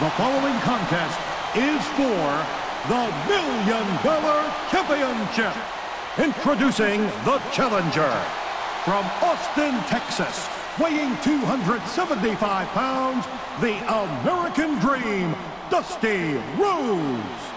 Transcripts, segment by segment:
The following contest is for the Million Dollar Championship. Introducing the challenger from Austin, Texas, weighing 275 pounds, the American Dream, Dusty Rhodes.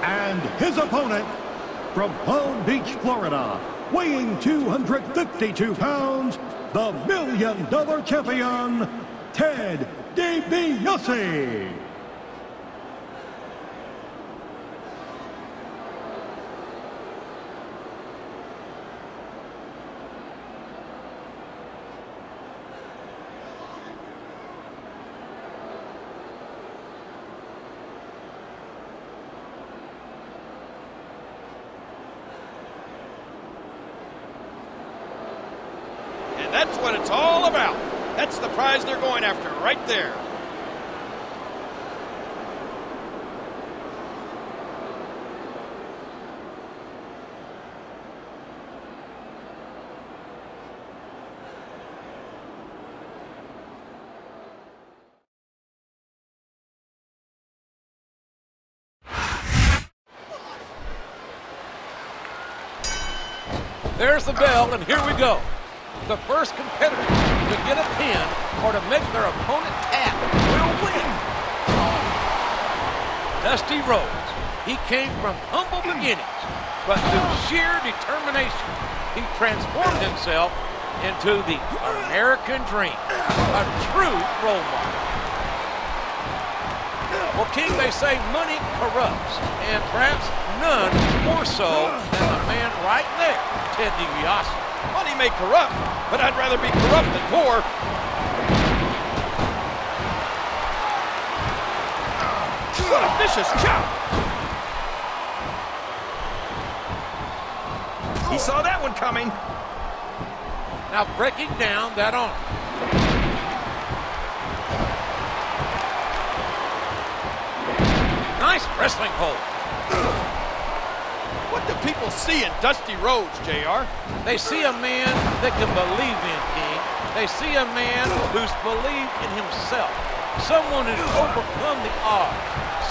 And his opponent from Palm Beach, Florida, weighing 252 pounds, the Million Dollar Champion, Ted DiBiase. That's what it's all about. That's the prize they're going after right there. There's the bell, and here we go. The first competitor to get a pin or to make their opponent tap will win. Dusty Rhodes. He came from humble beginnings, but through sheer determination, he transformed himself into the American dream, a true role model. Well, King, they say money corrupts, and perhaps none more so than the man right there, Ted DiBiase. Money may corrupt, but I'd rather be corrupt than poor. What a vicious chop! He saw that one coming. Now breaking down that arm. Nice wrestling hold. What do people see in Dusty Rhodes, JR? They see a man that can believe in King. They see a man who's believed in himself. Someone who's overcome the odds.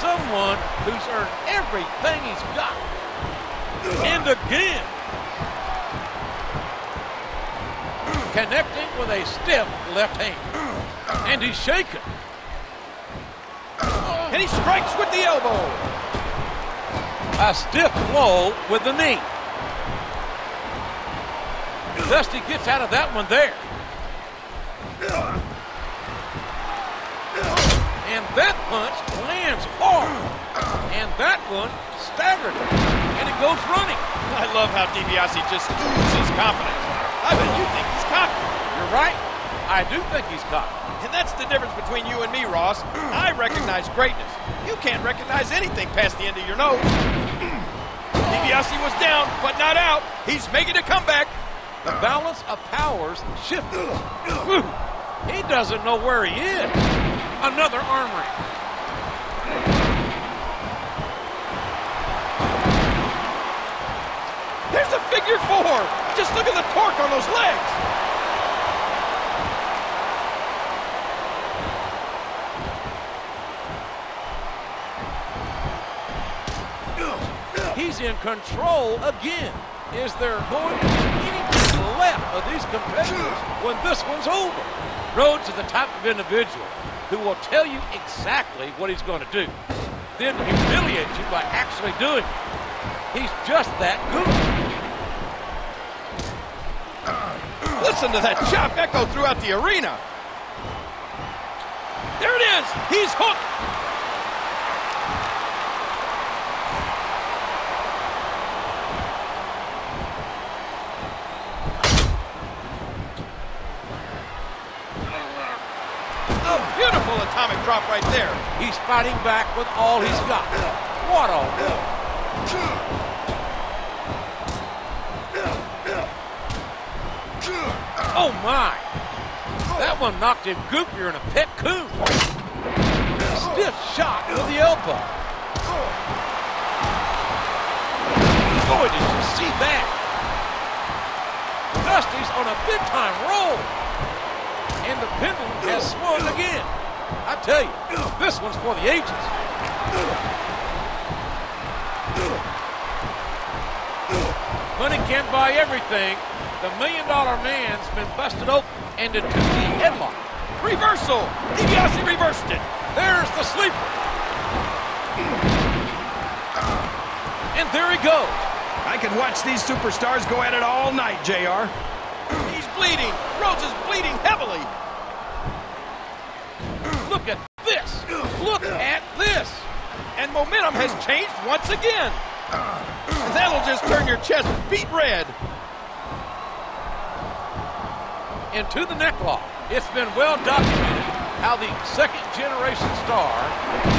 Someone who's earned everything he's got. And again. Connecting with a stiff left hand. And he's shaken. And he strikes with the elbow. A stiff blow with the knee. Dusty gets out of that one there. And that punch lands hard. And that one staggered him. And it goes running. I love how DiBiase just oozes confidence. I bet you think he's cocky. You're right. I do think he's cocky. And that's the difference between you and me, Ross. I recognize greatness. You can't recognize anything past the end of your nose. DiBiase was down, but not out. He's making a comeback. The balance of powers shifted. He doesn't know where he is. Another arm wrench. There's a figure four. Just look at the torque on those legs. In control again. Is there going to be anything left of these competitors when this one's over? Rhodes is the type of individual who will tell you exactly what he's going to do, then humiliate you by actually doing it. He's just that good. Listen to that chop echo throughout the arena. There it is. He's hooked. Atomic drop right there. He's fighting back with all he's got. What a... Oh, my. That one knocked him goopier than a pet coon. Stiff shot with the elbow. Boy, did you see that? Dusty's on a big-time roll. And the pendulum has swung again. I tell you, this one's for the ages. Money can't buy everything. The million-dollar man's been busted open and into the headlock. Reversal! DiBiase reversed it. There's the sleeper. And there he goes. I could watch these superstars go at it all night, JR. He's bleeding. Rhodes is bleeding heavily. Look at this. Look at this. And momentum has changed once again. That'll just turn your chest beet red. Into the necklock. It's been well documented how the second generation star,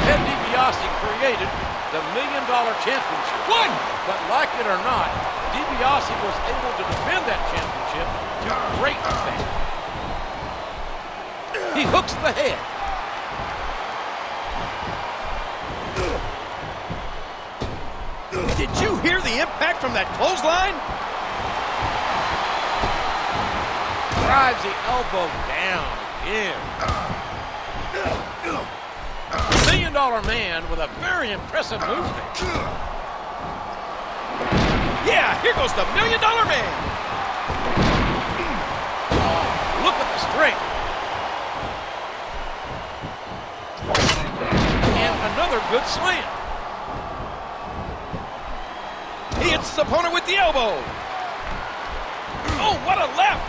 Ted DiBiase, created the Million Dollar Championship. One! But like it or not, DiBiase was able to defend that championship to great effect. He hooks the head. Did you hear the impact from that clothesline? Drives the elbow down again. Million Dollar Man with a very impressive movement. Yeah, here goes the Million Dollar Man. Oh, look at the strength. And another good slam. He hits his opponent with the elbow. Oh, what a left!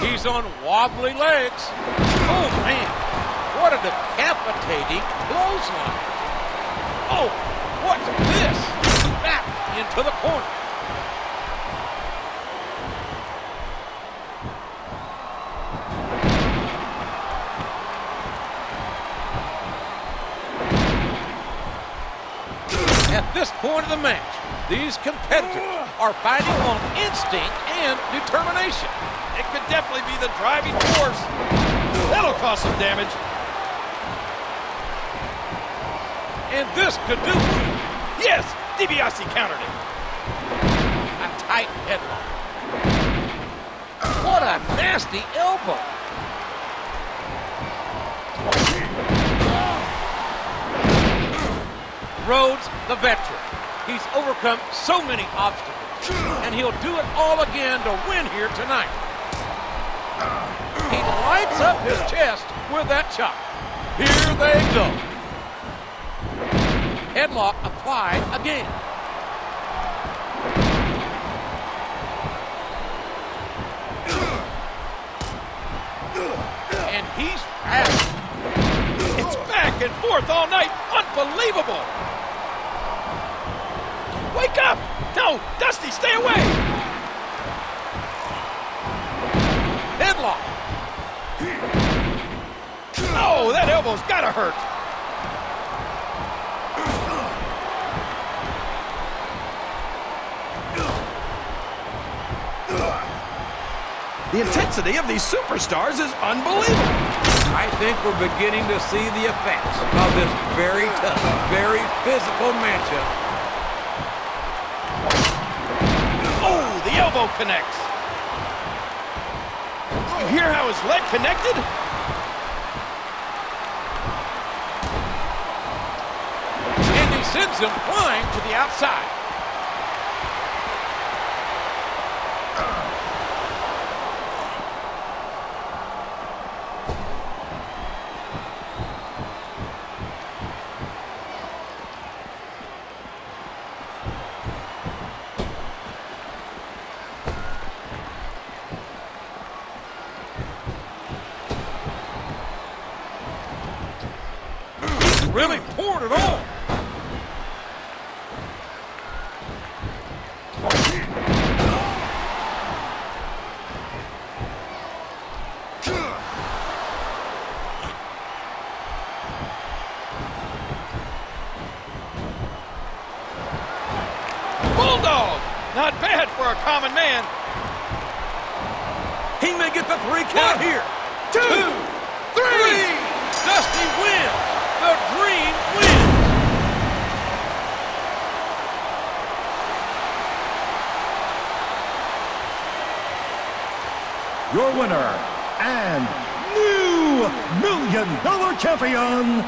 He's on wobbly legs. Oh, man. What a decapitating clothesline. Oh, what's this? Back into the corner. Point of the match, these competitors are fighting on instinct and determination. It could definitely be the driving force. That'll cause some damage. And this could do it. Yes, DiBiase countered it. A tight headlock. What a nasty elbow. Rhodes, the veteran. He's overcome so many obstacles, and he'll do it all again to win here tonight. He lights up his chest with that chop. Here they go. Headlock applied again. And he's fast. It's back and forth all night. Unbelievable. Wake up! No, Dusty, stay away! Headlock. Oh, that elbow's gotta hurt. The intensity of these superstars is unbelievable. I think we're beginning to see the effects of this very tough, very physical matchup. Elbow connects. You hear how his leg connected? And he sends him flying to the outside. He's really poured it on. bad for a common man. He may get the three count One, here. Two, three. Dusty wins. The Dream wins. Your winner and new Million Dollar Champion,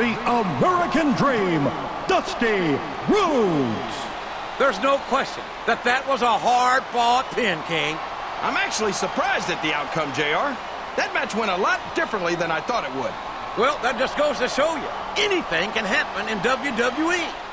the American Dream, Dusty Rhodes. There's no question that that was a hard-fought pin, King. I'm actually surprised at the outcome, JR. That match went a lot differently than I thought it would. Well, that just goes to show you, anything can happen in WWE.